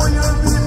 for your